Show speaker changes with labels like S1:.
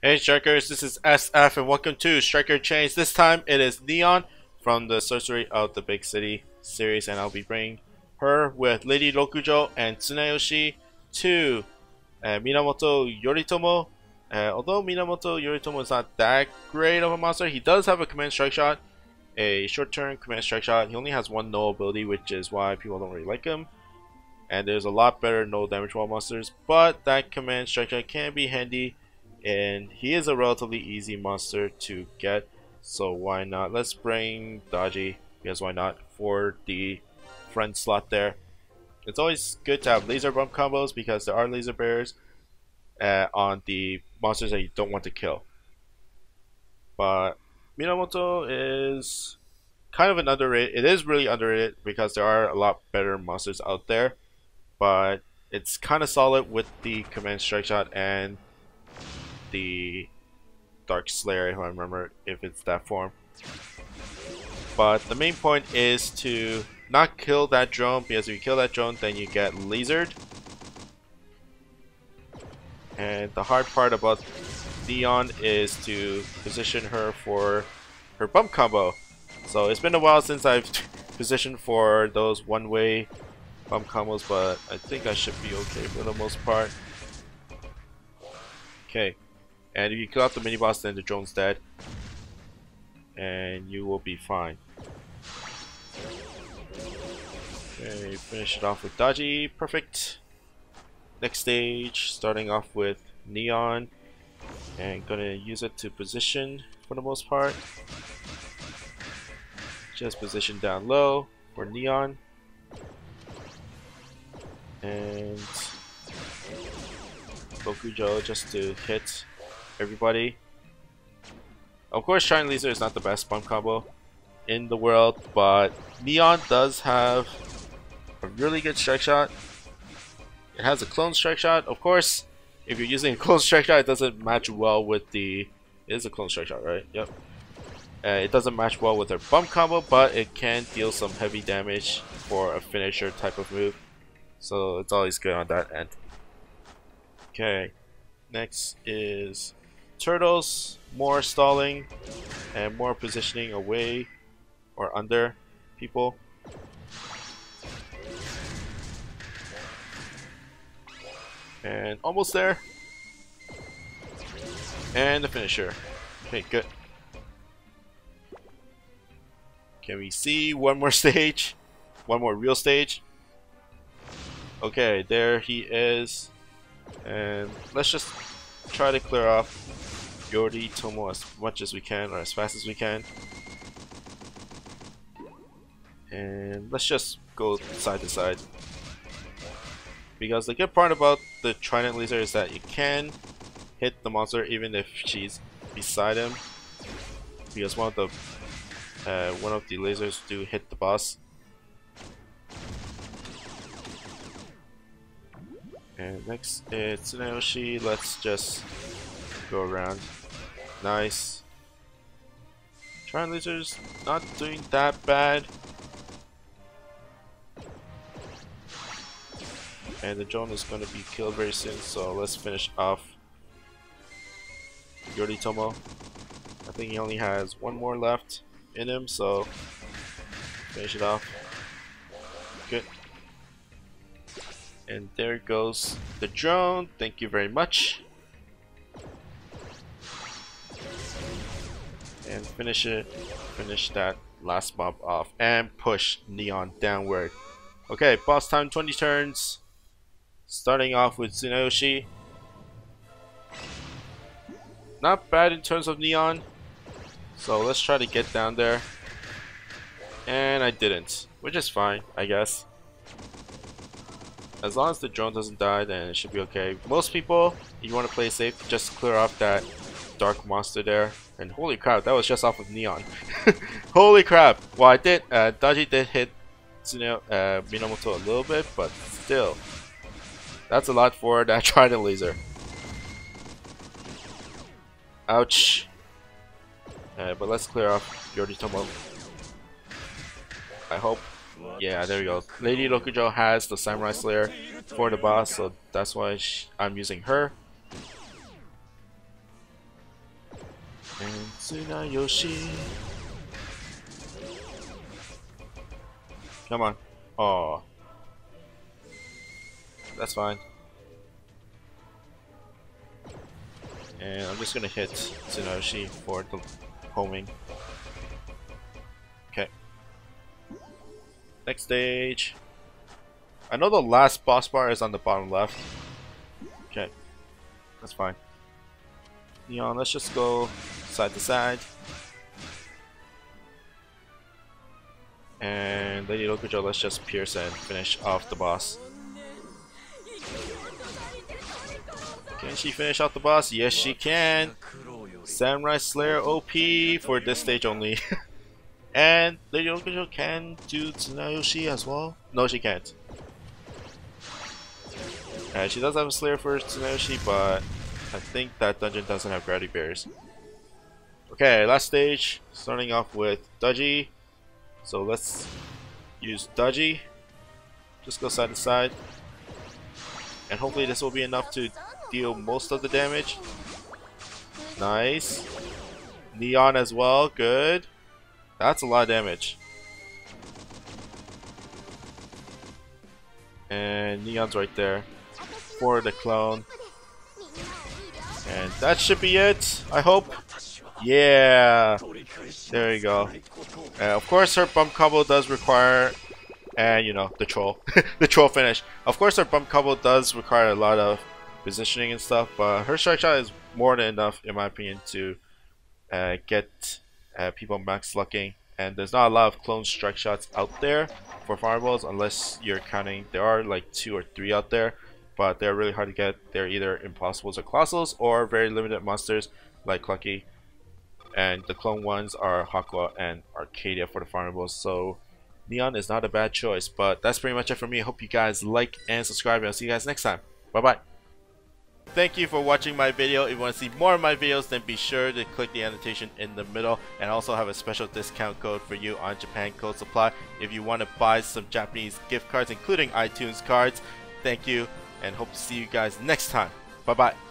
S1: Hey Strikers, this is SF and welcome to Striker Chains. This time it is Neon from the Sorcery of the Big City series and I'll be bringing her with Lady Rokujo and Tsunayoshi to uh, Minamoto Yoritomo. Uh, although Minamoto Yoritomo is not that great of a monster, he does have a command strike shot, a short-term command strike shot. He only has one no ability which is why people don't really like him. And there's a lot better no damage wall monsters, but that command strike shot can be handy and he is a relatively easy monster to get so why not? Let's bring Daji because why not for the friend slot there. It's always good to have laser bump combos because there are laser bears uh, on the monsters that you don't want to kill. But Minamoto is kind of an underrated it is really underrated because there are a lot better monsters out there but it's kind of solid with the command strike shot and the Dark Slayer, if I remember if it's that form. But the main point is to not kill that drone because if you kill that drone then you get lasered. And the hard part about Neon is to position her for her bump combo. So it's been a while since I've positioned for those one-way bump combos, but I think I should be okay for the most part. Okay. And if you kill off the mini boss, then the drone's dead. And you will be fine. Okay, finish it off with Daji. Perfect. Next stage, starting off with Neon. And gonna use it to position for the most part. Just position down low for Neon. And Rokujo just to hit everybody. Of course, Shine Laser is not the best bump combo in the world, but Neon does have a really good strike shot. It has a clone strike shot. Of course, if you're using a clone strike shot, it doesn't match well with the... It is a clone strike shot, right? Yep. Uh, it doesn't match well with her bump combo, but it can deal some heavy damage for a finisher type of move. So it's always good on that end. Okay. Next is turtles, more stalling, and more positioning away or under people. And almost there. And the finisher. Okay, good. Can we see one more stage? One more real stage? Okay, there he is. And let's just try to clear off Yoritomo as much as we can or as fast as we can. And let's just go side to side. Because the good part about the Trident Laser is that you can hit the monster even if she's beside him. Because one of the uh, one of the lasers do hit the boss. And next it's Tsunayoshi. Let's just go around. Nice. Trident Laser's not doing that bad. And the drone is going to be killed very soon, so let's finish off Yoritomo. I think he only has one more left in him, so finish it off. Good. And there goes the drone. Thank you very much. And finish it finish that last mob off and push neon downward. Okay boss time 20 turns. Starting off with Tsunayoshi not bad in terms of neon. So let's try to get down there. And I didn't which is fine I guess. As long as the drone doesn't die then it should be okay. Most people you want to play safe just clear off that dark monster there and holy crap, that was just off of Neon. holy crap! Well, I did, uh, Daji did hit Tsuno, uh, Minamoto a little bit, but still. That's a lot for that Trident Laser. Ouch. Uh, but let's clear off Yoritomo. I hope. Yeah, there we go. Lady Rokujo has the Samurai Slayer for the boss, so that's why I'm using her. And Tsunayoshi. Come on. Oh. That's fine. And I'm just gonna hit Tsunayoshi for the homing. Okay. Next stage. I know the last boss bar is on the bottom left. Okay. That's fine. Neon, let's just go side to side. And Lady Rokujo, let's just pierce and finish off the boss. Can she finish off the boss? Yes, she can. Samurai Slayer OP for this stage only. and Lady Rokujo can do Tsunayoshi as well. No, she can't. And she does have a Slayer for Tsunayoshi, but I think that dungeon doesn't have gravity bears. Okay, last stage, starting off with Daji. So let's use Daji. Just go side to side. And hopefully this will be enough to deal most of the damage. Nice. Neon as well, good. That's a lot of damage. And Neon's right there for the clone. And that should be it, I hope. Yeah, there you go. Uh, of course, her bump combo does require, and you know, the troll, the troll finish. Of course, her bump combo does require a lot of positioning and stuff, but her strike shot is more than enough, in my opinion, to uh, get uh, people max lucking. And there's not a lot of clone strike shots out there for fireballs, unless you're counting. There are like two or three out there but they're really hard to get. They're either impossibles or colossals or very limited monsters like Clucky. And the clone ones are Hakuwa and Arcadia for the farmables. So Neon is not a bad choice. But that's pretty much it for me. I hope you guys like and subscribe. And I'll see you guys next time. Bye bye. Thank you for watching my video. If you want to see more of my videos, then be sure to click the annotation in the middle and also have a special discount code for you on Japan Code Supply if you want to buy some Japanese gift cards, including iTunes cards. Thank you and hope to see you guys next time. Bye bye.